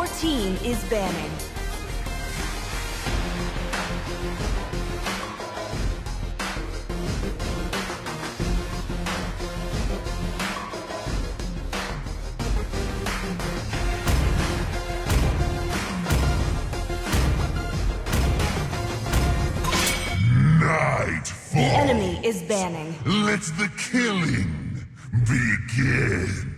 Your team is banning. The enemy is banning. Let the killing begin.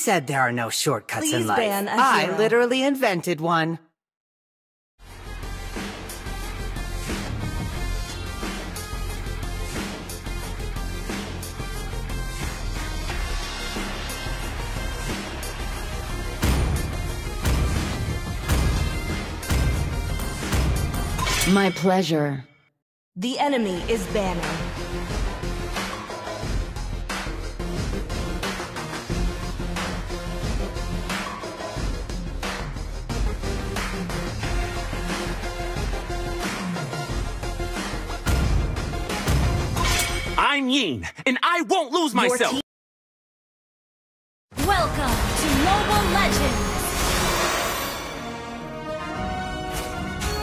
Said there are no shortcuts Please in life? ban a I hero. literally invented one. My pleasure. The enemy is banning. I'm and I won't lose Your myself. Welcome to Mobile Legends!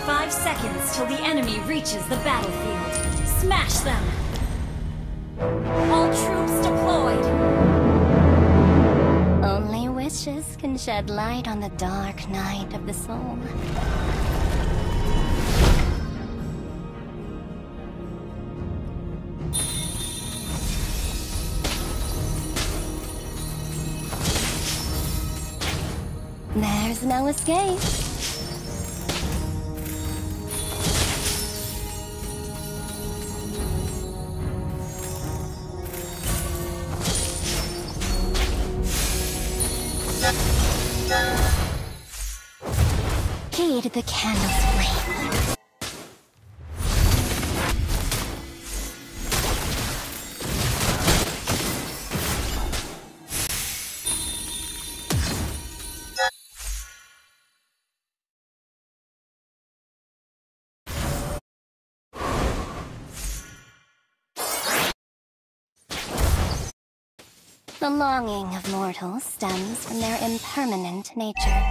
Five seconds till the enemy reaches the battlefield. Smash them! All troops deployed! Only wishes can shed light on the dark night of the soul. There's no escape. Key the candle's flame. The longing of mortals stems from their impermanent nature.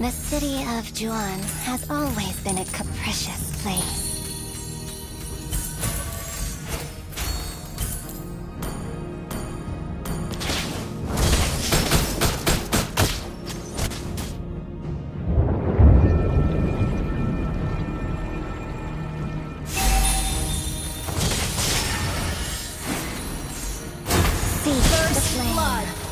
The city of Juan has always been a capricious place. First blood!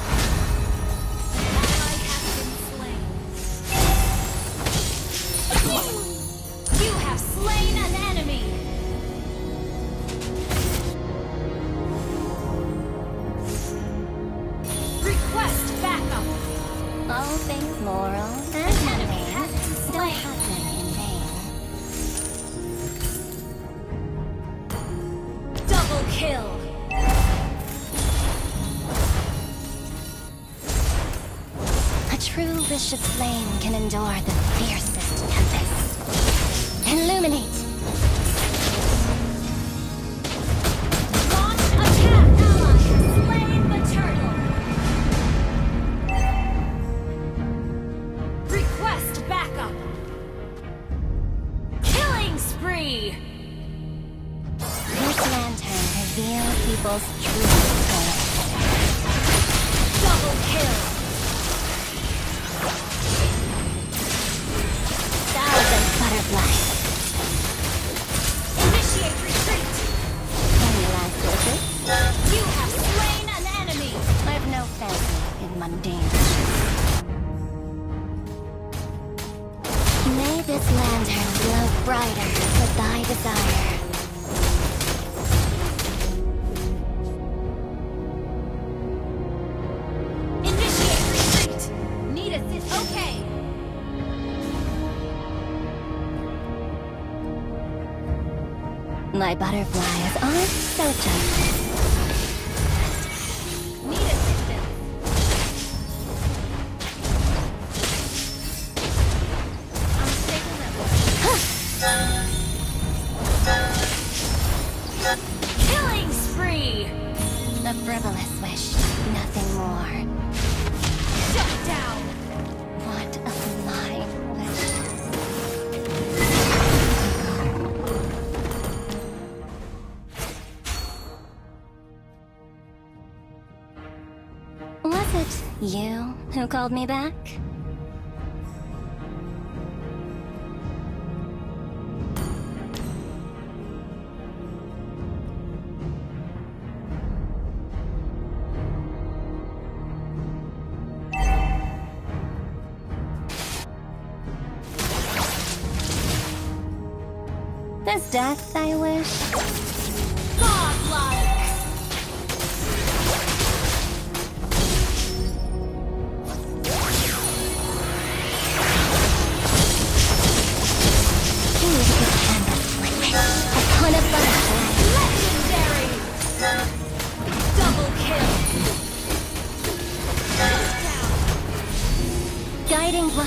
True vicious flame can endure the fiercest tempest. Illuminate! butterfly. who called me back?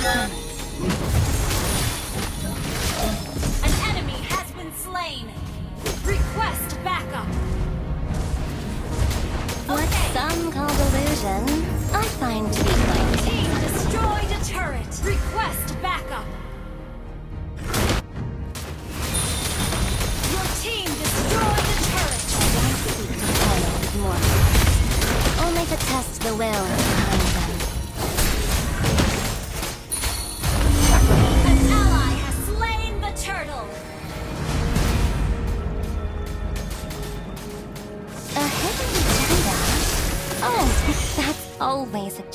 Thanks.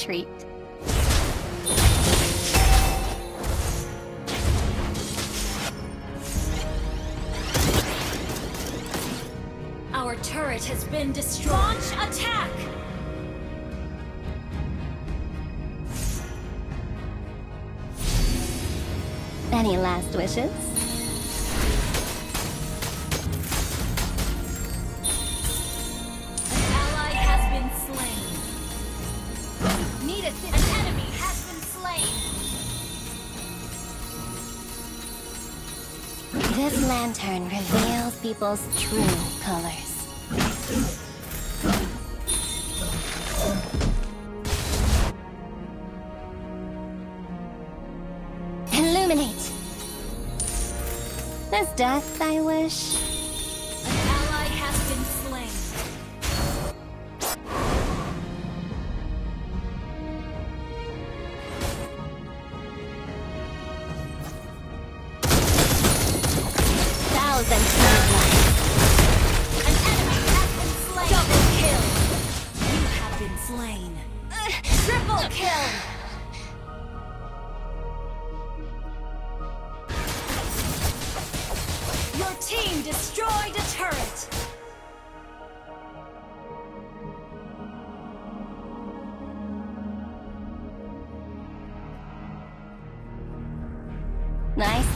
retreat. Our turret has been destroyed. Launch attack! Any last wishes? Reveal reveals people's true colors. Illuminate! This death I wish.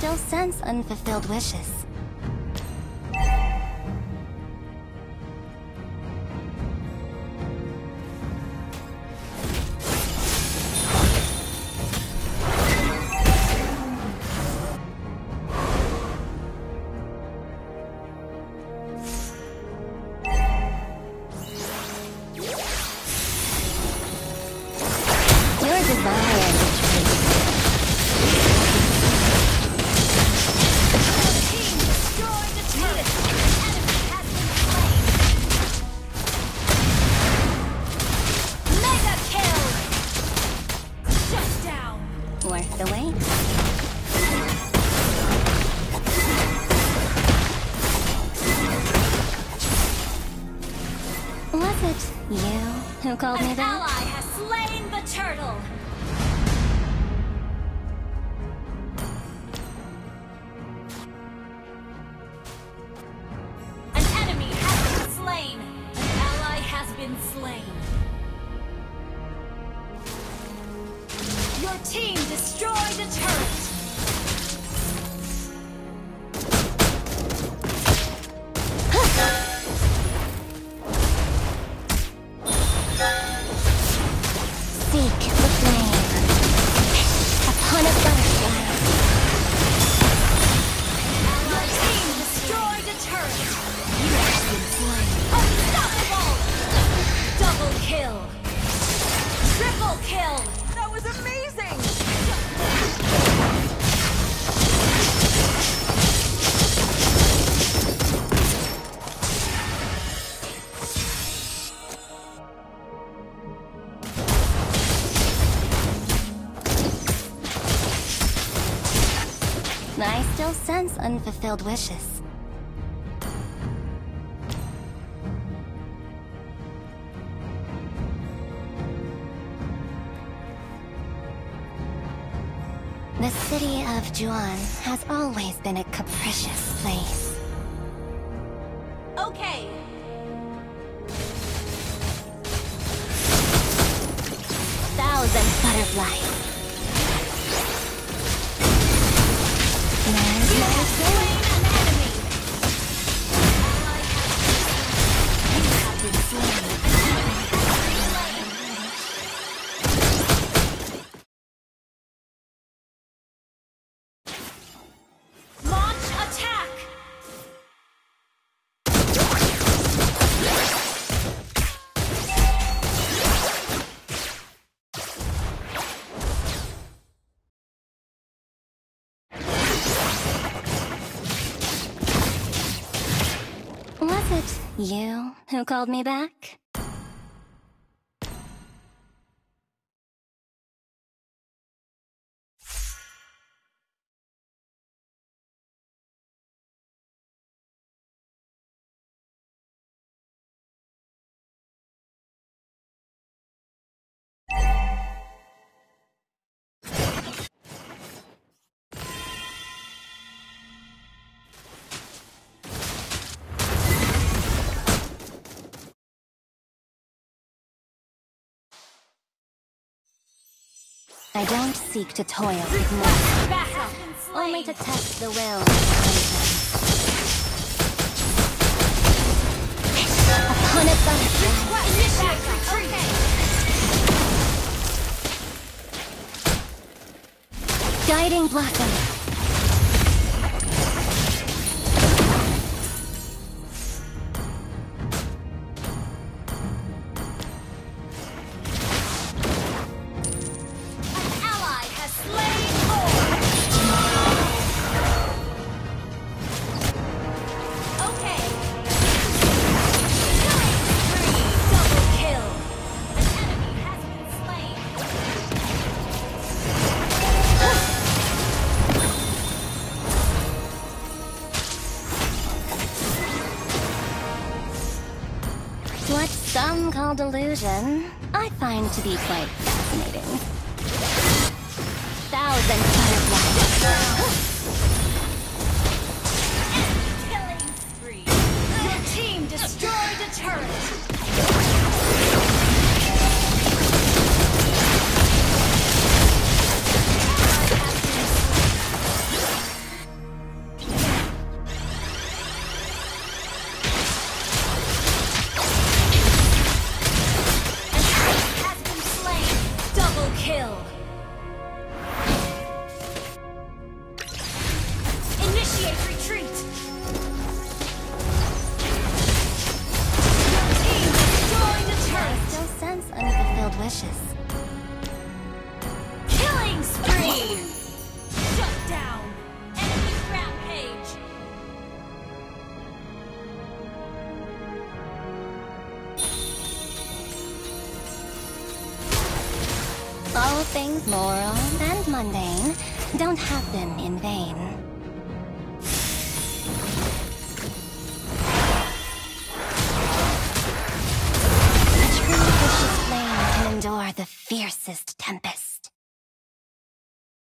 still sense unfulfilled wishes. turret. Unfulfilled wishes. The city of Juan has always been a capricious place. Okay. Thousand butterflies. You who called me back? I don't seek to toil with Backup! only to test the will. Upon a butterfly, guiding blossom. Some delusion, I find to be quite fascinating. Thousand butterflies. All things moral and mundane don't happen in vain. A true vicious flame can endure the fiercest tempest.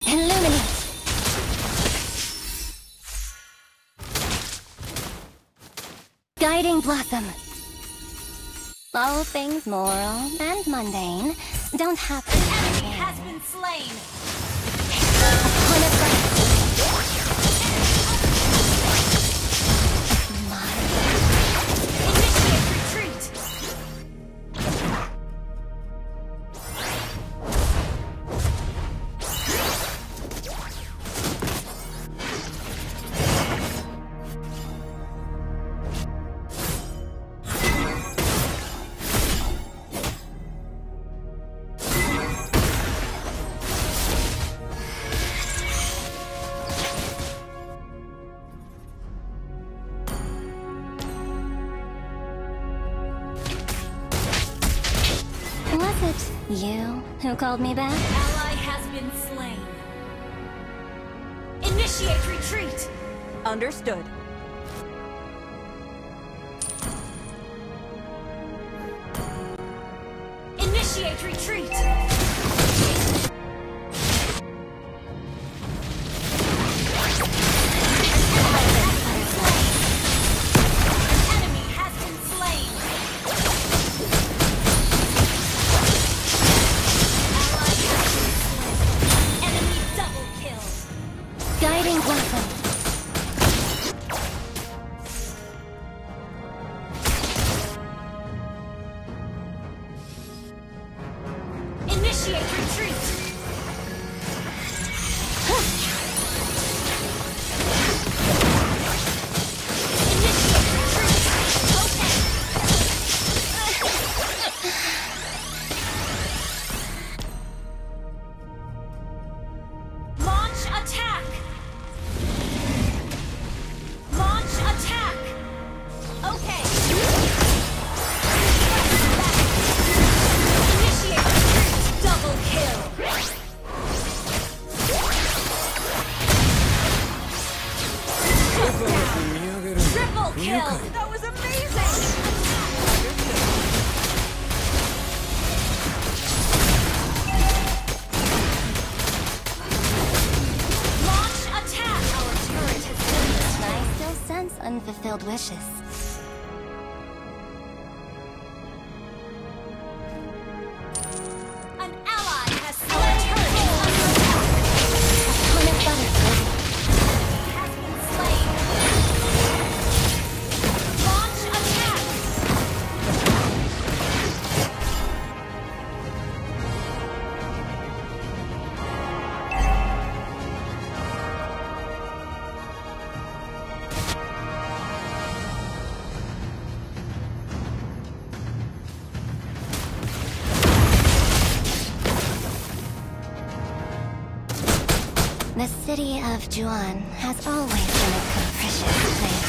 Illuminate! Guiding blossom. All things moral and mundane don't happen. in Enemy has been slain! Upon a. You who called me back? Ally has been slain. Initiate retreat! Understood. unfulfilled wishes. city of Juan has always been a capricious place.